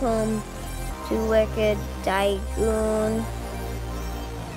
welcome to Wicked Tycoon.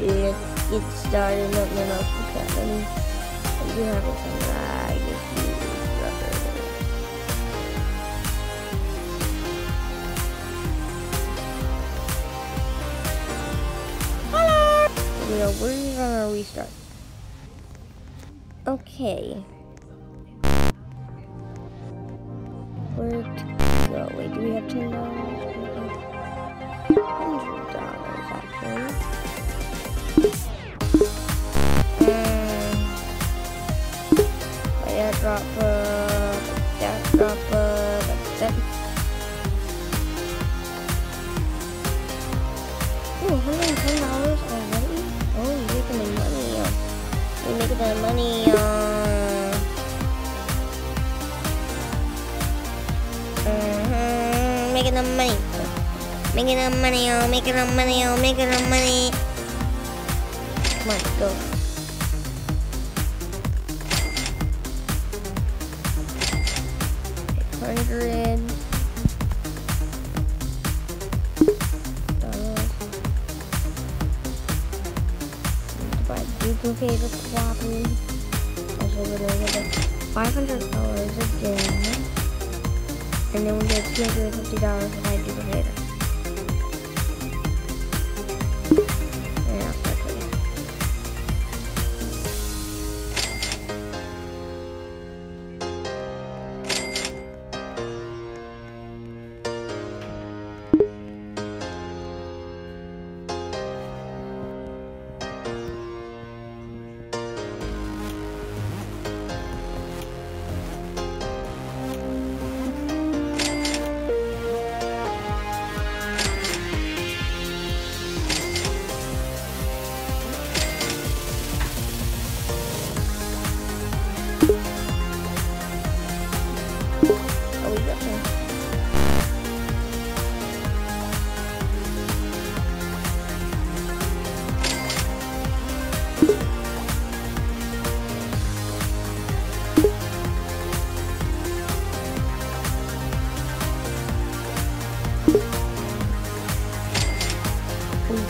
Let's get started. No, no, no, Kevin. You have some lag issues, brother. Hello! You know, we're gonna restart. Okay. Where Ooh, hundred and ten dollars already? Oh, you're making the money. You're making the money. Uh, Mhm, making the money. Making the money, oh, making the money, oh, making the money. Come on, go. Hundred. Also, we're gonna get five hundred dollars again and then we get two hundred fifty dollars if I duplicate it.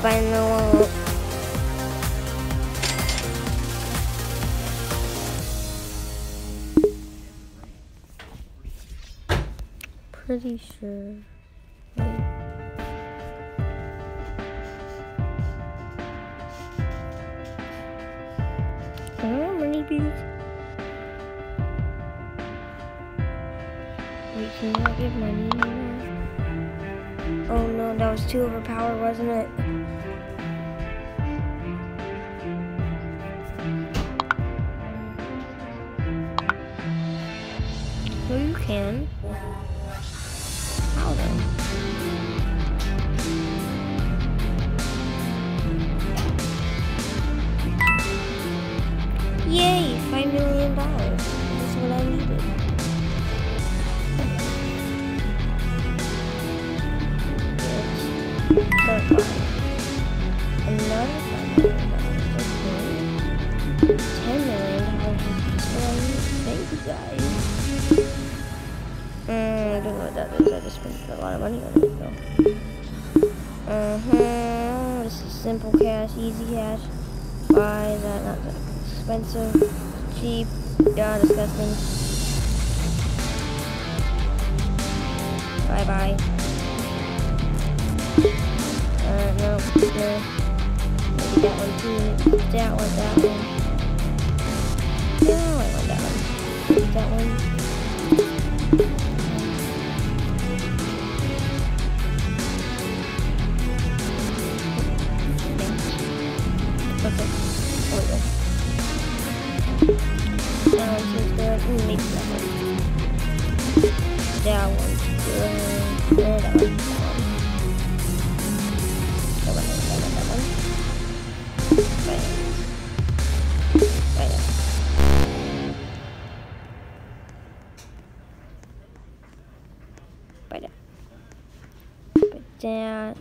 Final. Pretty sure. I oh, many bees. Wait, can you not give money anymore? Oh no, that was too overpowered, wasn't it? Can. How then? Yay! Five million dollars. That's what I needed. Let's start buying. Another five million dollars. Okay. Ten million dollars. That's what I need. Thank you guys. Mm, I don't know what that is. I just spent a lot of money on it though. Uh-huh. This is simple cash, easy cash. Why is that not that expensive? Cheap. Yeah, disgusting. Bye bye. Uh, no, no. Maybe that one too. That one, that one. One's. Yeah, that one. That one. That one, that one, that one. Right. Right. Right. Put that.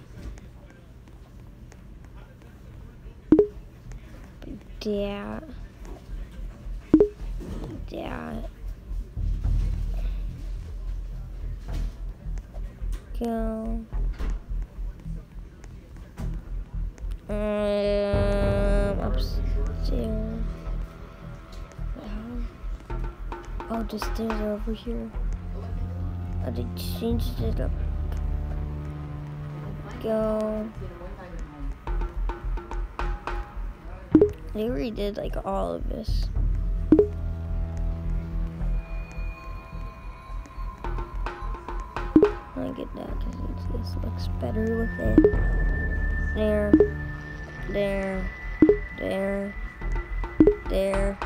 Go. Um, upstairs. Oh, the stairs are over here. Oh, they changed it up. Go. They redid like all of this. I get that because this looks better with it. There, there, there, there.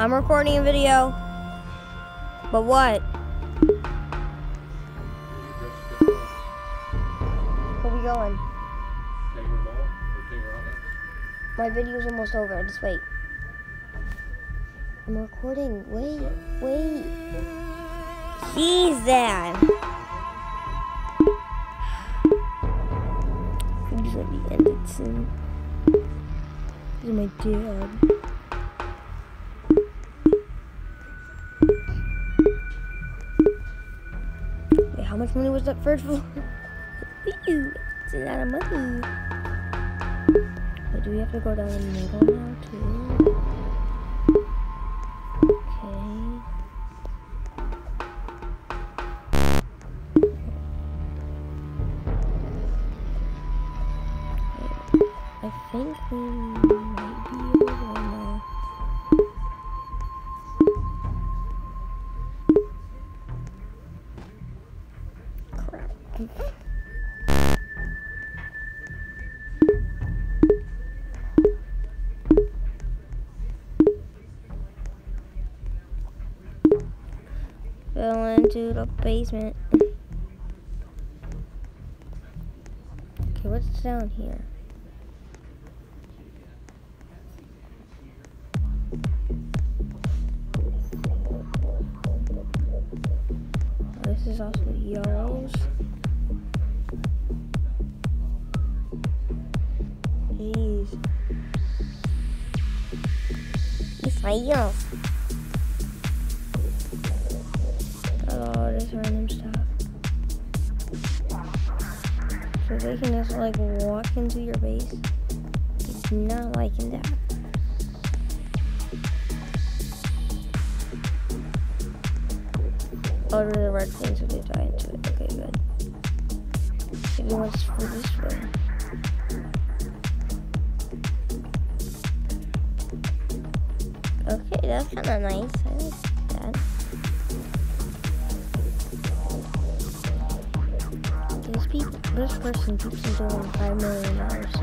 I'm recording a video. But what? My video's almost over. Just wait. I'm recording. Wait, wait. Jeez. These will be ended soon. This is my dad. Wait, how much money was that first floor? Ew, it's a lot of money. Do we have to go down the middle now too? Fell into the basement. Okay, what's down here? Oh, this is also yellows. Jeez. It's my yellow. Random stuff. So they can just like walk into your base. It's not liking that. Oh, there's a red thing, so they die into it. Okay, good. Maybe wants for this way. Okay, that's kind of nice. I like that. People, this person keeps on doing five million dollars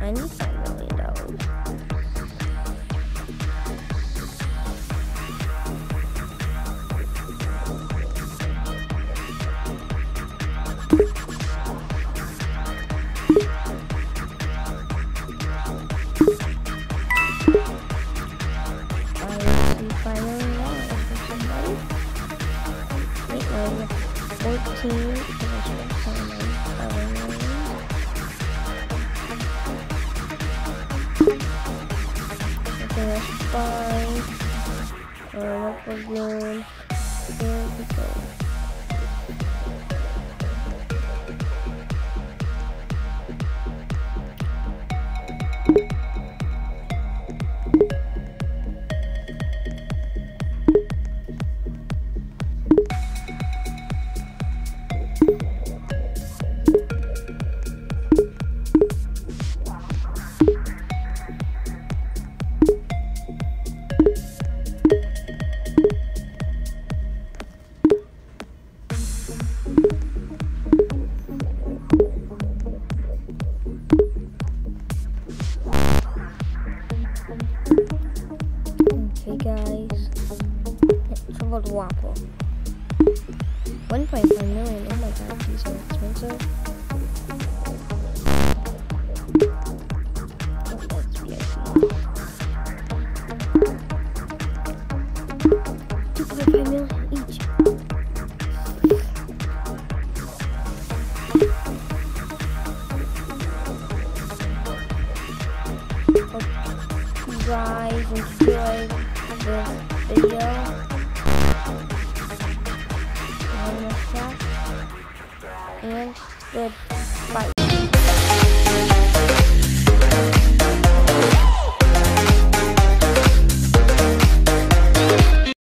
I need five million Fine. Alright. There we go. Waffle. 1.5 million. Oh my god, these are expensive. That's VIP. 2.5 million each. guys enjoyed this video. And good